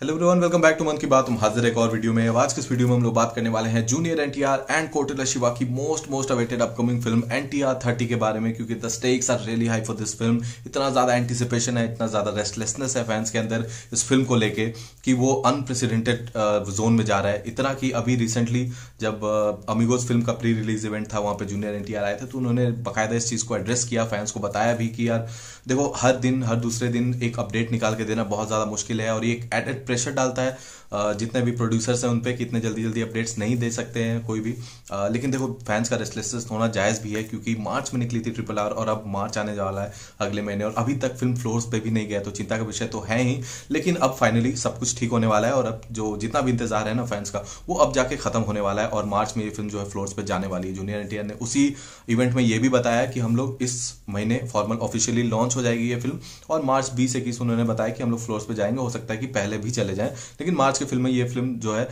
Hello everyone welcome back to Mann Ki Baat हम हाजिर एक और वीडियो में। आज के इस वीडियो में हम लोग बात करने वाले हैं जूनियर एनटीआर एंड कोटेला शिवा की most most awaited upcoming film NTR thirty के बारे में, क्योंकि the stakes are really high for this film इतना ज़्यादा एंटिसिपेशन है, इतना ज़्यादा रेस्टलेसनेस है फैंस के अंदर इस फ़िल्म को लेके, कि वो अनप्रेसिडेंटेड जोन में जा रहा है। इतना कि अभी रिसेंटली जब अमीगोज फ़िल्म का प्री रिलीज़ इवेंट था, वहाँ पर जूनियर एनटीआर आए थे तो उन्होंने बाकायदा इस चीज़ को एड्रेस किया फैंस को बताया भी कि यार, देखो, हर दिन, हर दूसरे दिन एक अपडेट निकाल के देना बहुत ज़्यादा मुश्किल है, और एक एडेड प्रेशर डालता है जितने भी प्रोड्यूसर्स हैं उन पर कितने जल्दी जल्दी अपडेट्स नहीं दे सकते हैं कोई भी। लेकिन देखो फैंस का रेस्टलेसनेस होना जायज़ भी है क्योंकि मार्च में निकली थी ट्रिपल आर और अब मार्च आने वाला है अगले महीने और अभी तक फ़िल्म फ्लोर्स पे भी नहीं गया तो चिंता का विषय तो है ही। लेकिन अब फाइनली सब कुछ ठीक होने वाला है और अब जो जितना भी इंतज़ार है ना फैंस का, वो अब जाके खत्म होने वाला है और मार्च में ये फ़िल्म जो है फ्लोर्स पे जाने वाली है। जूनियर एनटीआर ने उसी इवेंट में ये भी बताया कि हम लोग इस महीने फॉर्मल ऑफिशियली लॉन्च हो जाएगी ये फ़िल्म और मार्च बीस इक्कीस उन्होंने बताया कि हम लोग फ्लोर्स पे जाएँगे। हो सकता है कि पहले भी चले जाएँ। लेकिन मार्च के फ़िल्म में ये फ़िल्म जो है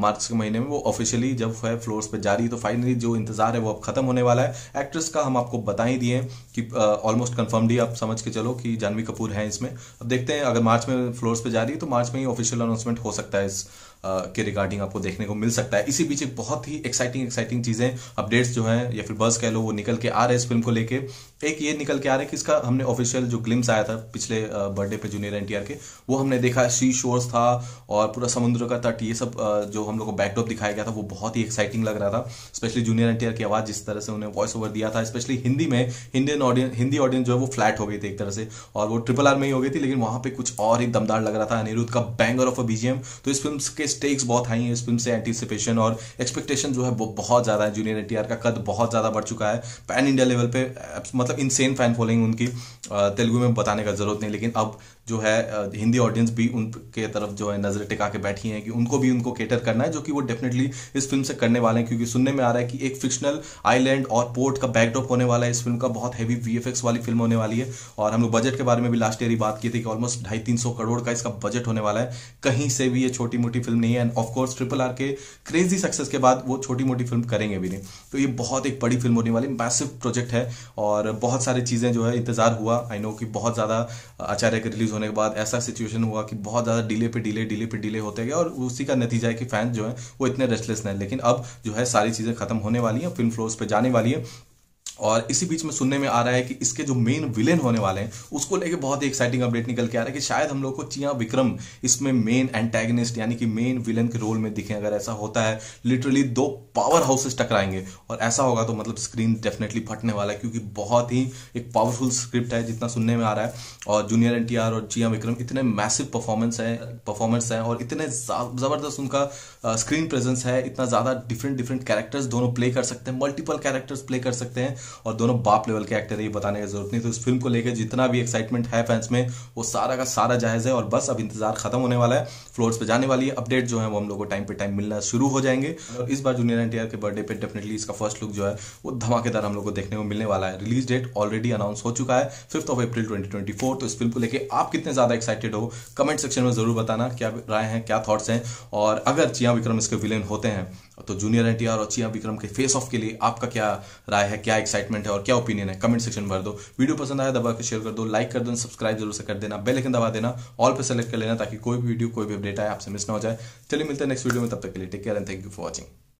मार्च के महीने में वो ऑफिशियली जब है फ्लोर्स पे जारी तो फाइनली जो इंतज़ार है वो अब खत्म होने वाला है। एक्ट्रेस का हम आपको बता ही दिए कि ऑलमोस्ट कन्फर्मड ही आप समझ के चलो कि जानवी कपूर है इसमें। अब देखते हैं, अगर मार्च में फ्लोर्स पे जारी है तो मार्च में ही ऑफिशियल अनाउंसमेंट हो सकता है इस के रिगार्डिंग आपको देखने को मिल सकता है। इसी बीच एक बहुत ही एक्साइटिंग एक्साइटिंग चीज़ें अपडेट्स जो हैं, या फिर बस कह लो, वो निकल के आ रहे हैं इस फ़िल्म को लेके। एक ये निकल के आ रहा है कि इसका हमने ऑफिशियल जो ग्लिम्स आया था पिछले बर्थडे पे जूनियर एनटीआर के, वो हमने देखा सी शोर्स था और पूरा समुद्र का तट, ये सब जो हम लोग को बैकड्रॉप दिखाया गया था, वो बहुत ही एक्साइटिंग लग रहा था स्पेशली जूनियर एनटीआर की आवाज़, जिस तरह से उन्हें वॉइस ओवर दिया था स्पेशली हिंदी में इंडियन ऑडियंस हिंदी ऑडियंस जो है वो फ्लैट हो गई थी एक तरह से, और वो ट्रिपल आर में ही हो गई थी, लेकिन वहाँ पे कुछ और ही दमदार लग रहा था अनिरुद्ध का बैंगर ऑफ़ अ बीजीएम तो इस फ़िल्म के स्टेक्स बहुत हाई है, इस फ़िल्म से एंटिसिपेशन और एक्सपेक्टेशन जो है वो बहुत ज़्यादा है जूनियर एनटीआर का कद बहुत ज़्यादा बढ़ चुका है पैन इंडिया लेवल पे मतलब इनसेन फ़ैन फॉलोइंग उनकी तेलुगु में बताने का ज़रूरत नहीं, लेकिन अब जो है हिंदी ऑडियंस भी उनके तरफ़ जो है नज़र टिका के बैठी है कि उनको भी उनको केटर करना है, जो कि वो डेफिनेटली इस फ़िल्म से करने वाले हैं, क्योंकि सुनने में आ रहा है कि एक फिक्शनल आइलैंड और पोर्ट का बैकड्रॉप होने वाला है। इस फ़िल्म का बहुत हैवी वीएफएक्स वाली फ़िल्म होने वाली है। और हम लोग बजट के बारे में भी लास्ट ईयर ही बात की थी कि ऑलमोस्ट ढाई तीन सौ करोड़ का इसका बजट होने वाला है। कहीं से भी ये छोटी मोटी फ़िल्म नहीं है and of course triple R के क्रेजी सक्सेस के बाद वो छोटी मोटी फ़िल्म करेंगे भी नहीं। तो ये बहुत एक बड़ी फ़िल्म होने वाली मैसिव प्रोजेक्ट है, और बहुत सारी चीज़ें जो है इंतज़ार हुआ। आई नो कि बहुत ज़्यादा आचार्य के रिलीज़ होने के बाद ऐसा सिचुएशन हुआ कि बहुत ज़्यादा डिले पे डिले डिले पे डिले होते गए और उसी का नतीजा है कि फैंस जो है वो इतने रेस्टलेस नहीं लेकिन अब जो है सारी चीज़ें खत्म होने वाली हैं फ़िल्म फ्लोर्स पर जाने वाली है। और इसी बीच में सुनने में आ रहा है कि इसके जो मेन विलेन होने वाले हैं, उसको लेके बहुत ही एक्साइटिंग अपडेट निकल के आ रहा है कि शायद हम लोग को चिया विक्रम इसमें मेन एंटेगनिस्ट यानी कि मेन विलेन के रोल में दिखे। अगर ऐसा होता है लिटरली दो पावर हाउसेस टकराएँगे। और ऐसा होगा तो मतलब स्क्रीन डेफिनेटली फटने वाला है, क्योंकि बहुत ही एक पावरफुल स्क्रिप्ट है जितना सुनने में आ रहा है। और जूनियर एनटीआर और चिया विक्रम इतने मैसिव परफॉर्मेंस है परफॉर्मेंस है और इतने ज़बरदस्त उनका स्क्रीन प्रेजेंस है, इतना ज़्यादा डिफरेंट डिफरेंट कैरेक्टर्स दोनों प्ले कर सकते हैं मल्टीपल कैरेक्टर्स प्ले कर सकते हैं। और दोनों बाप लेवल के एक्टर है, ये बताने की ज़रूरत नहीं। तो इस फ़िल्म को लेकर जितना भी एक्साइटमेंट है फैंस में, वो सारा का सारा जायज़ है और बस अब इंतज़ार खत्म होने वाला है। फ्लोर्स पे जाने वाली है अपडेट जो है, वो हम लोग को टाइम पे टाइम मिलना शुरू हो जाएँगे। और इस बार जूनियर एनटीआर के बर्थडे पे डेफिनेटली इसका फ़र्स्ट लुक जो है, वो धमाकेदार हम लोग को देखने को मिलने वाला है। रिलीज़ डेट ऑलरेडी अनाउंस हो चुका है फिफ्थ ऑफ़ अप्रैल ट्वेंटी तो इस फ़िल्म को लेकर आप कितने ज़्यादा एक्साइटेड हो कमेंट सेक्शन में ज़रूर बताना, क्या राय है, क्या थॉट्स हैं। और अगर चिया विक्रम इसके विलेन होते हैं तो जूनियर एनटीआर और चिया विक्रम के फेस ऑफ़ के लिए आपका क्या राय है, क्या एक्साइटमेंट है और क्या ओपिनियन है? कमेंट सेक्शन भर दो। वीडियो पसंद आया दबा के शेयर कर दो लाइक कर दो सब्सक्राइब ज़रूर से कर देना बेल लेकिन दबा देना ऑल पे सेलेक्ट कर लेना ताकि कोई भी वीडियो कोई भी अपडेट आए, आपसे मिस ना हो जाए। चलिए मिलते हैं नेक्स्ट वीडियो में, तब तक के लिए take care and thank you for watching